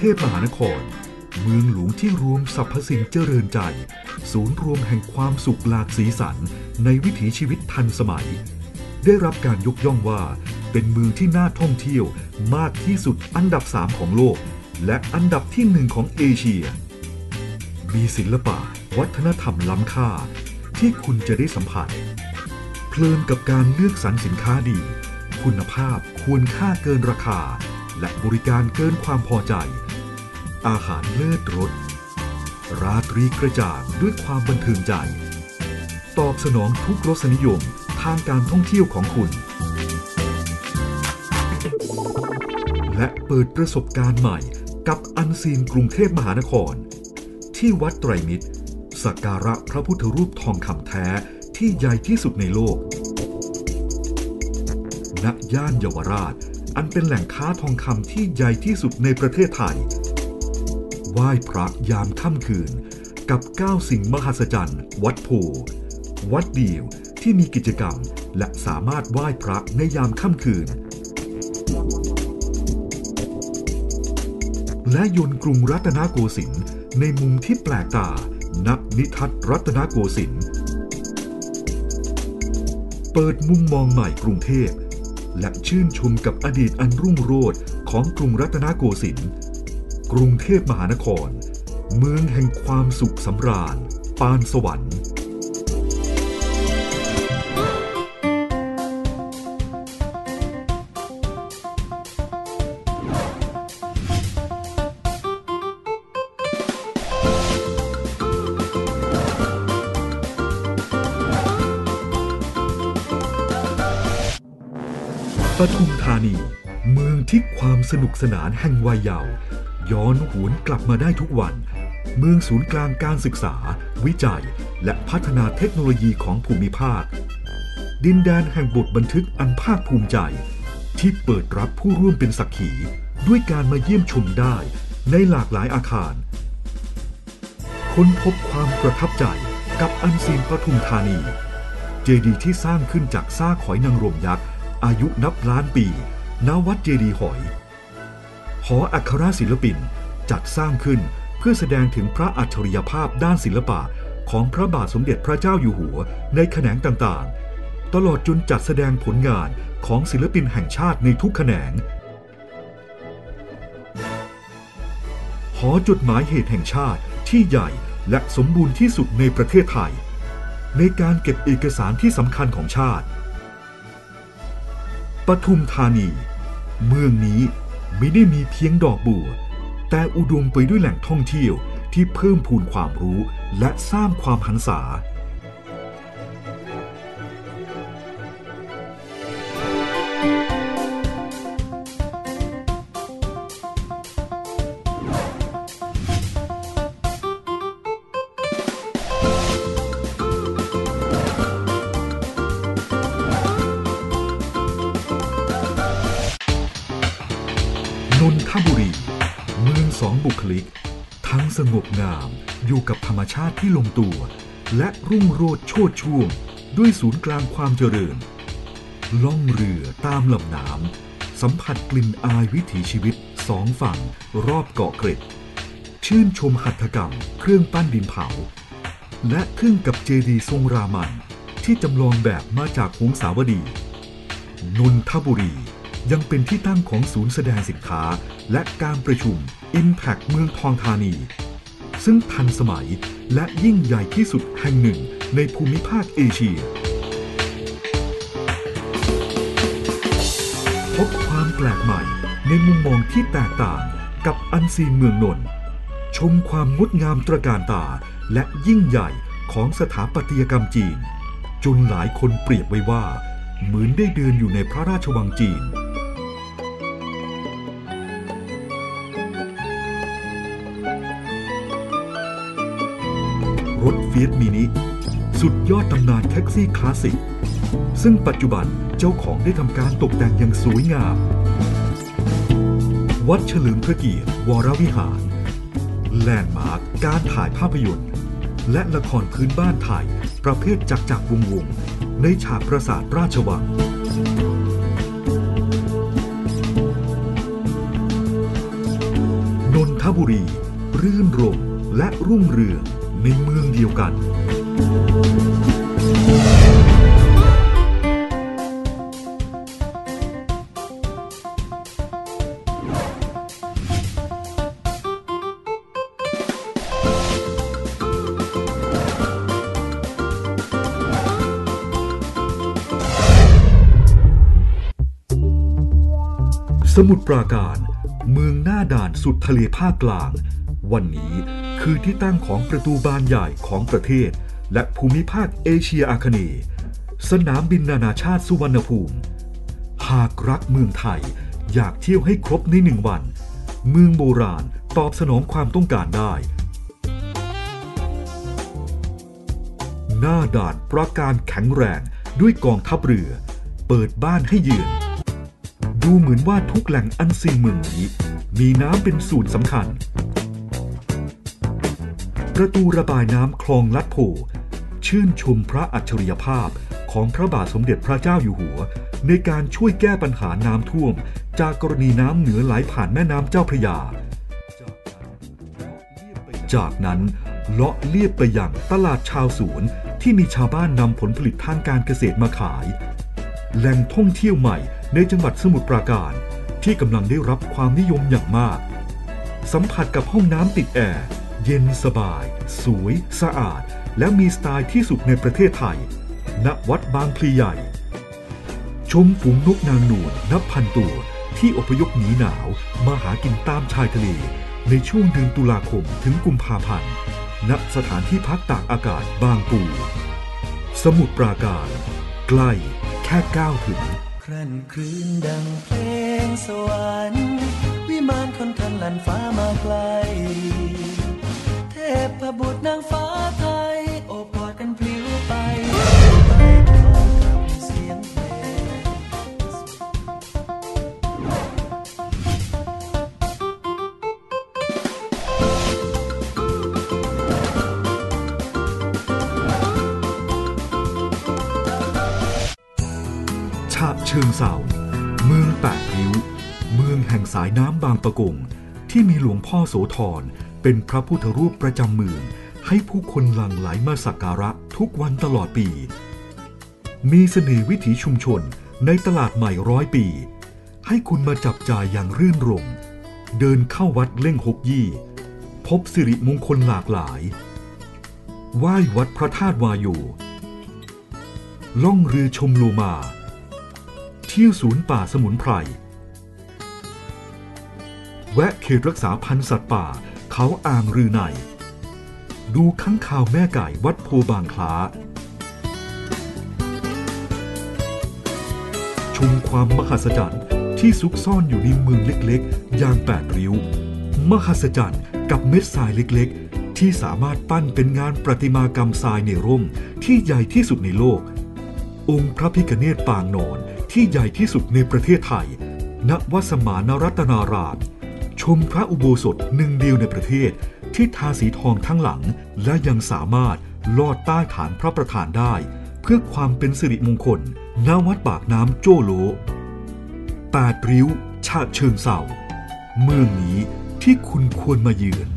เทพมหานคร เมืองหลวงที่รวมสรรพสิ่งเจริญใจ ศูนย์รวมแห่งความสุขหลากสีสัน ในวิถีชีวิตทันสมัย ได้รับการยกย่องว่าเป็นเมืองที่น่าท่องเที่ยวมากที่สุดอันดับ 3 ของโลก และอันดับที่หนึ่งของเอเชีย มีศิลปะ วัฒนธรรมล้ำค่า ที่คุณจะได้สัมผัส เพลินกับการเลือกสรรสินค้าดี คุณภาพควรค่าเกินราคา และบริการเกินความพอใจ อาหารเลิศรสราตรีกระจ่างด้วยความบันเทิงใจ ตอบสนองทุกรสนิยมทางการท่องเที่ยวของคุณ และเปิดประสบการณ์ใหม่กับอันซีนกรุงเทพมหานคร ที่วัดไตรมิตร สักการะพระพุทธรูปทองคำแท้ที่ใหญ่ที่สุดในโลก ณ ย่านเยาวราช อันเป็นแหล่งค้าทองคำที่ใหญ่ที่สุดในประเทศไทย ไหว้พระยามค่ำคืน กับ 9 สิ่งมหัศจรรย์ วัดโพธิ์วัดเดียวที่มีกิจกรรม และสามารถไหว้พระในยามค่ำคืน และยนต์กรุงรัตนโกสินทร์ในมุมที่แปลกตาณนิทัศรัตนโกสินทร์เปิดมุมมองใหม่กรุงเทพ และชื่นชมกับอดีตอันรุ่งโรจน์ของกรุงรัตนโกสินทร์ กรุงเทพมหานคร เมืองแห่งความสุขสำราญ ปานสวรรค์ปทุมธานี เมืองที่ความสนุกสนานแห่งวัยเยาว์ ย้อนหวนกลับมาได้ทุกวัน เมืองศูนย์กลางการศึกษา วิจัย และพัฒนาเทคโนโลยีของภูมิภาค ดินแดนแห่งบทบันทึกอันภาคภูมิใจ ที่เปิดรับผู้ร่วมเป็นสักขี ด้วยการมาเยี่ยมชมได้ในหลากหลายอาคาร ค้นพบความประทับใจกับอันซีนปทุมธานี เจดีย์ที่สร้างขึ้นจากซากหอยนางรมยักษ์ อายุนับล้านปี ณ วัดเจดีย์หอย หออัครศิลปินจัดสร้างขึ้นเพื่อแสดงถึงพระอัจฉริยภาพด้านศิลปะของพระบาทสมเด็จพระเจ้าอยู่หัวในแขนงต่างๆ ตลอดจนจัดแสดงผลงานของศิลปินแห่งชาติในทุกแขนง หอจดหมายเหตุแห่งชาติที่ใหญ่และสมบูรณ์ที่สุดในประเทศไทย ในการเก็บเอกสารที่สำคัญของชาติ ปทุมธานี เมืองนี้ ไม่ได้มีเพียงดอกบัว แต่อุดมไปด้วยแหล่งท่องเที่ยวที่เพิ่มพูนความรู้และสร้างความหันษา นนทบุรี เมืองสองบุคลิก ทั้งสงบงามอยู่กับธรรมชาติที่ลงตัว และรุ่งโรจน์โชดช่วง ด้วยศูนย์กลางความเจริญ ล่องเรือตามลำน้ำสัมผัสกลิ่นอายวิถีชีวิตสองฝั่งรอบเกาะเกร็ด ชื่นชมหัตถกรรม เครื่องปั้นดินเผา และทึ่งกับเจดีย์ทรงรามันที่จำลองแบบมาจากหงสาวดี นนทบุรี ยังเป็นที่ตั้งของศูนย์แสดงสินค้า และการประชุม Impact เมืองทองธานี ซึ่งทันสมัยและยิ่งใหญ่ที่สุดแห่งหนึ่งในภูมิภาคเอเชีย พบความแปลกใหม่ในมุมมองที่แตกต่างกับอันซีนเมืองนนท์ชมความงดงามตระการตาและยิ่งใหญ่ของสถาปัตยกรรมจีน จนหลายคนเปรียบไว้ว่า เหมือนได้เดินอยู่ในพระราชวังจีน Fiat Mini สุดยอดตำนานแท็กซี่คลาสสิก ซึ่งปัจจุบันเจ้าของได้ทำการตกแต่งอย่างสวยงาม วัดเฉลิมพระเกียรติวรวิหาร แลนด์มาร์คการถ่ายภาพยนตร์ และละครพื้นบ้านไทย ประเภทจักจักรวงวง ในฉากปราสาทราชวังมบุรี รื่นรมและรุ่งเรือง ในเมืองเดียวกัน สมุทรปราการ เมืองหน้าด่านสุดทะเลภาคกลาง วันนี้คือที่ตั้งของประตูบานใหญ่ของประเทศ และภูมิภาคเอเชียอาคเนย์สนามบินนานาชาติสุวรรณภูมิ หากรักเมืองไทยอยากเที่ยวให้ครบในหนึ่งวัน เมืองโบราณตอบสนองความต้องการได้ หน้าด่านประการแข็งแรงด้วยกองทัพเรือ เปิดบ้านให้ยืน ดูเหมือนว่าทุกแหล่งอันซีนเมืองนี้ มีน้ำเป็นสูตรสำคัญ ประตูระบายน้ำคลองลัดโพชื่นชมพระอัจฉริยภาพของพระบาทสมเด็จพระเจ้าอยู่หัว ในการช่วยแก้ปัญหาน้ำท่วม จากกรณีน้ำเหนือไหลผ่านแม่น้ำเจ้าพระยา จากนั้นเลาะเลียบไปยังตลาดชาวสวนที่มีชาวบ้านนำผลผลิตทางการเกษตรมาขาย แหล่งท่องเที่ยวใหม่ในจังหวัดสมุทรปราการ ที่กำลังได้รับความนิยมอย่างมาก สัมผัสกับห้องน้ำติดแอร์ เย็นสบาย สวย สะอาด และมีสไตล์ที่สุดในประเทศไทย ณ วัดบางพลีใหญ่ ชมฝูงนกนางนวลนับพันตัวที่อพยพหนีหนาวมาหากินตามชายทะเล ในช่วงเดือนตุลาคมถึงกุมภาพันธ์ ณ สถานที่พักตากอากาศบางปู สมุทรปราการ ใกล้แค่ก้าวถึง ครั่นครื้นดังเพลงสวรรค์ วิมานคนทันลันฟ้ามาไกล เทพบุตรนางฟ้าไทย โอบกอดกันพลิ้วไปเสียงเพลงฉะเชิงเซาเมืองแปดริ้ว เมืองแห่งสายน้ำบางปะกงที่มีหลวงพ่อโสธร เป็นพระพุทธรูปประจำเมืองให้ผู้คนหลั่งไหลมาสักการะทุกวันตลอดปี มีเสน่ห์วิถีชุมชนในตลาดใหม่ร้อยปี ให้คุณมาจับจ่ายอย่างรื่นรม เดินเข้าวัดเล่งหกยี่ พบสิริมงคลหลากหลาย ไหว้วัดพระธาตุวายโยล่องเรือชมโลมา เที่ยวศูนย์ป่าสมุนไพร แวะเขตรักษาพันธุ์สัตว์ป่า เขาอ่างรือใน ดูข้างข่าวแม่ไก่วัดโพบางคล้า ชมความมหัศจรรย์ที่ซุกซ่อนอยู่ในเมืองเล็กๆ อย่างแปดริ้ว มหัศจรรย์กับเม็ดทรายเล็กๆ ที่สามารถปั้นเป็นงานประติมากรรมทรายในร่มที่ใหญ่ที่สุดในโลก องค์พระพิฆเนศปางนอนที่ใหญ่ที่สุดในประเทศไทย ณ วัดสมานรัตนาราม ชมพระอุโบสถหนึ่งเดียวในประเทศ ที่ทาสีทองทั้งหลัง และยังสามารถลอดใต้ฐานพระประธานได้ เพื่อความเป็นสิริมงคลณวัดปากน้ำโจโล8ปดริ้ว ชาเชิงเศร้าเมืองนี้ที่คุณควรมาเยือน